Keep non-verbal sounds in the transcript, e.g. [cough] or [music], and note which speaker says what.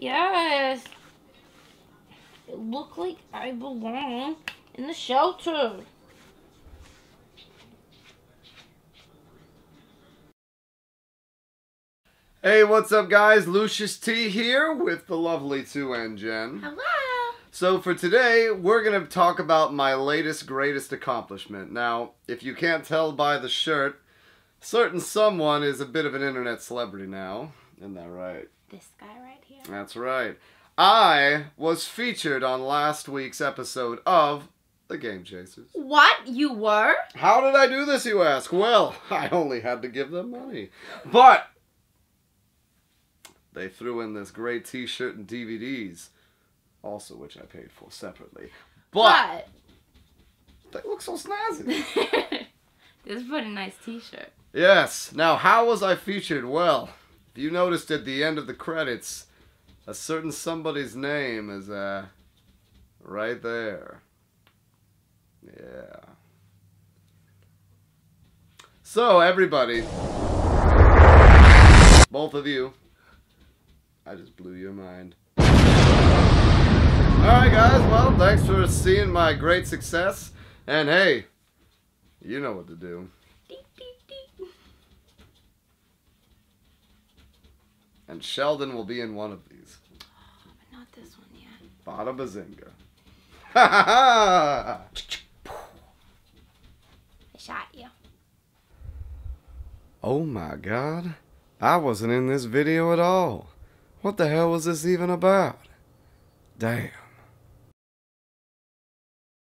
Speaker 1: Yes. It looked like I belong in the shelter.
Speaker 2: Hey, what's up, guys? Lucious T here with the lovely Sue and Jen.
Speaker 1: Hello.
Speaker 2: So, for today, we're going to talk about my latest greatest accomplishment. Now, if you can't tell by the shirt, certain someone is a bit of an internet celebrity now. Isn't that right?
Speaker 1: This guy right here.
Speaker 2: That's right. I was featured on last week's episode of The Game Chasers.
Speaker 1: What? You were?
Speaker 2: How did I do this, you ask? Well, [laughs] I only had to give them money. But they threw in this great t shirt and DVDs, also which I paid for separately. But they look so snazzy. [laughs]
Speaker 1: this is a pretty nice t-shirt.
Speaker 2: yes. Now, how was I featured? Well, you noticed at the end of the credits, a certain somebody's name is uh, right there. Yeah. So, everybody, both of you, I just blew your mind. Alright, guys, well, thanks for seeing my great success. And hey, you know what to do. And Sheldon will be in one of these.
Speaker 1: But not this one yet.
Speaker 2: Bada bazinga. Ha ha ha!
Speaker 1: I shot you.
Speaker 2: Oh my god. I wasn't in this video at all. What the hell was this even about? Damn.